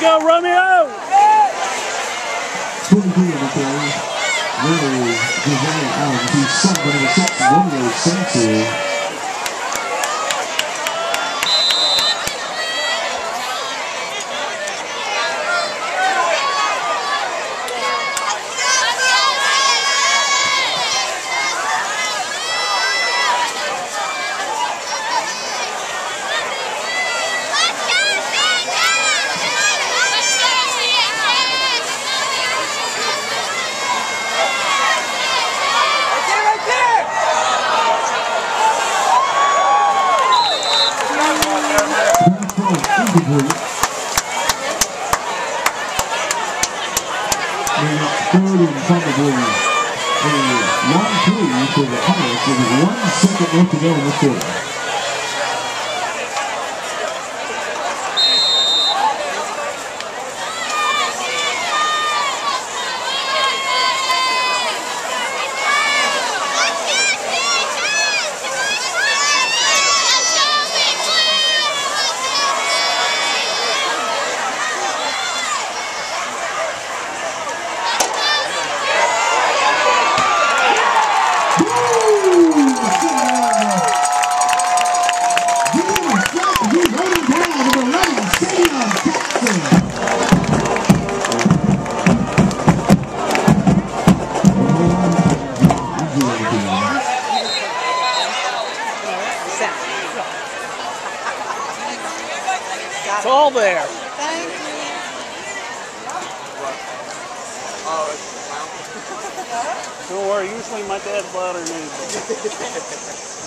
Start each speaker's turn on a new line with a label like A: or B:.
A: go, Romeo!
B: 23 on the somebody to set Santo. incomplete. third and probably a long three for the Pirates with one second left to go in the third.
A: It's all there.
C: Thank you.
A: Don't worry, usually my dad's louder than me.